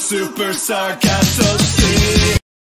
super sarcastic.